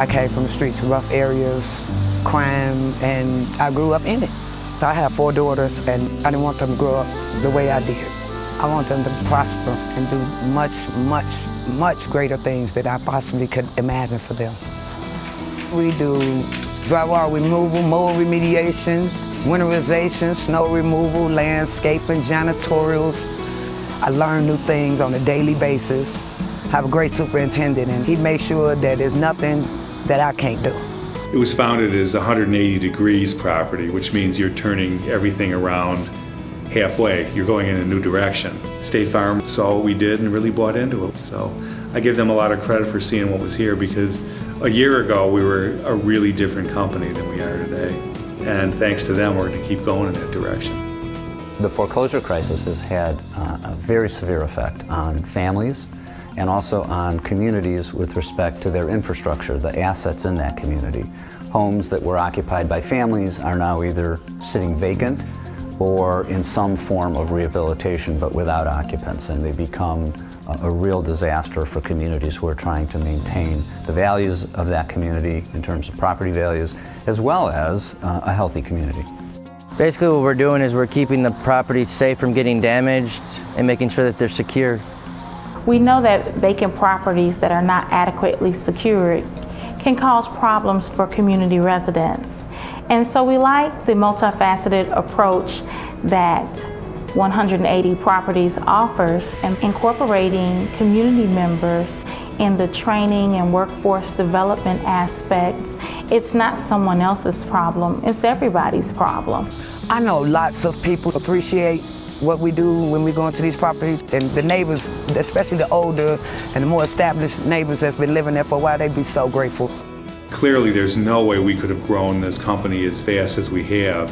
I came from the streets, rough areas, crime, and I grew up in it. So I have four daughters, and I didn't want them to grow up the way I did. I want them to prosper and do much, much, much greater things that I possibly could imagine for them. We do drywall removal, mold remediation, winterization, snow removal, landscaping, janitorials. I learn new things on a daily basis. I have a great superintendent, and he makes sure that there's nothing that I can't do. It was founded as 180 degrees property, which means you're turning everything around halfway. You're going in a new direction. State Farm saw what we did and really bought into it. So I give them a lot of credit for seeing what was here because a year ago we were a really different company than we are today. And thanks to them, we're going to keep going in that direction. The foreclosure crisis has had uh, a very severe effect on families and also on communities with respect to their infrastructure, the assets in that community. Homes that were occupied by families are now either sitting vacant or in some form of rehabilitation but without occupants and they become a, a, real disaster for communities who are trying to maintain the values of that community in terms of property values as well as uh, a healthy community. Basically what we're doing is we're keeping the property safe from getting damaged and making sure that they're secure. We know that vacant properties that are not adequately secured can cause problems for community residents. And so we like the multifaceted approach that 180 Properties offers and incorporating community members in the training and workforce development aspects. It's not someone else's problem, it's everybody's problem. I know lots of people appreciate what we do when we go into these properties and the neighbors, especially the older and the more established neighbors that's been living there for a while, they'd be so grateful. Clearly there's no way we could have grown this company as fast as we have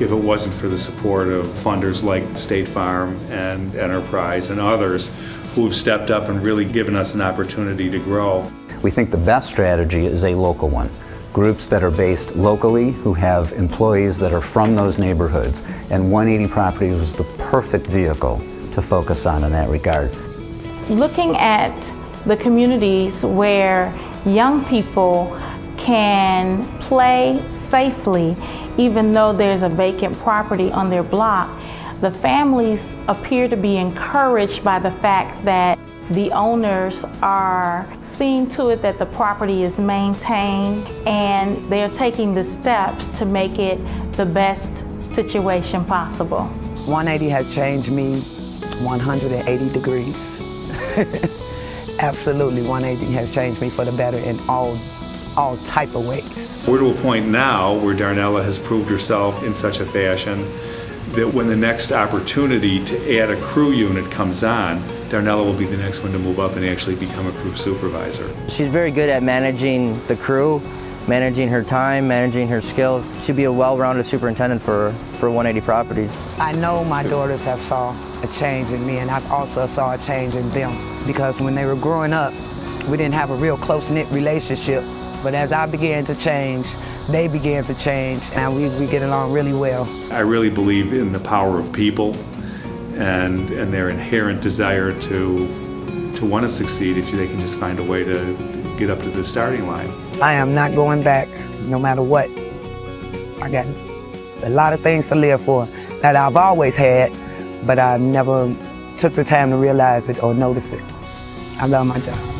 if it wasn't for the support of funders like State Farm and Enterprise and others who have stepped up and really given us an opportunity to grow. We think the best strategy is a local one. Groups that are based locally who have employees that are from those neighborhoods. And 180 Properties was the perfect vehicle to focus on in that regard. Looking at the communities where young people can play safely even though there's a vacant property on their block, the families appear to be encouraged by the fact that the owners are seeing to it that the property is maintained and they're taking the steps to make it the best situation possible. 180 has changed me 180 degrees. Absolutely, 180 has changed me for the better in all, all type of ways. We're to a point now where Darnella has proved herself in such a fashion that when the next opportunity to add a crew unit comes on, Darnella will be the next one to move up and actually become a crew supervisor. She's very good at managing the crew, managing her time, managing her skills. She'd be a well-rounded superintendent for, for 180 Properties. I know my daughters have saw a change in me and I've also saw a change in them because when they were growing up, we didn't have a real close-knit relationship but as I began to change, they began to change, and we, we get along really well. I really believe in the power of people and, and their inherent desire to, to want to succeed if they can just find a way to get up to the starting line. I am not going back no matter what. I got a lot of things to live for that I've always had, but I never took the time to realize it or notice it. I love my job.